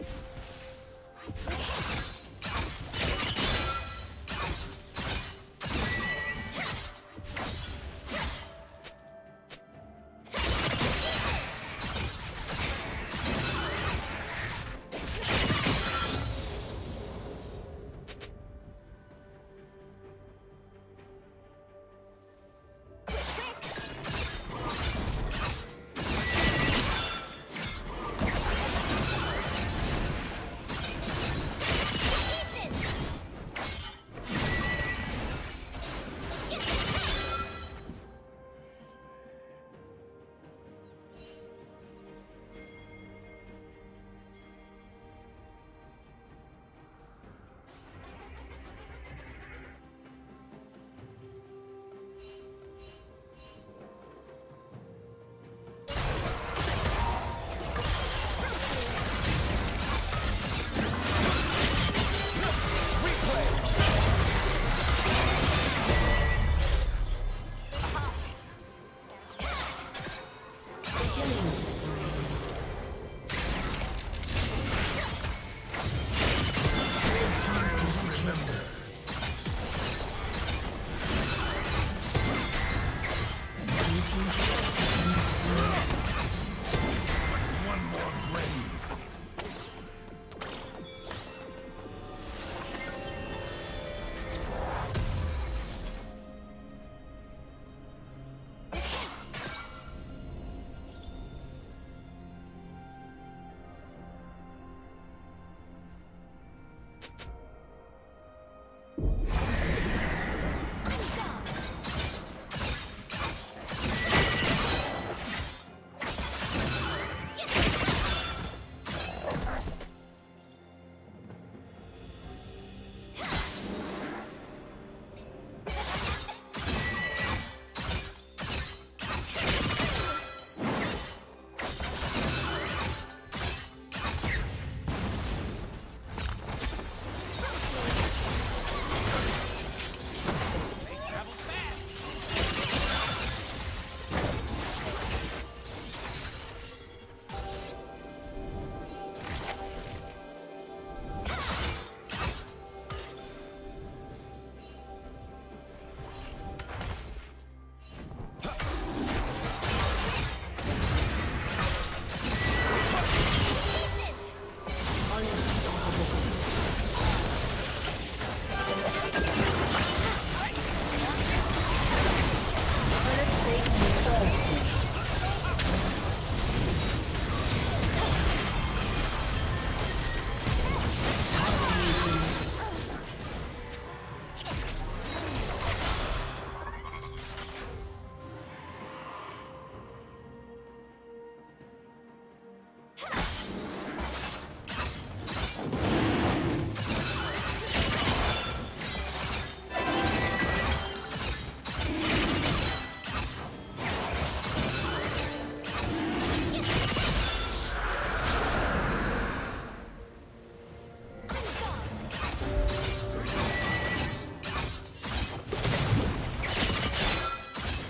you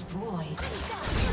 destroyed.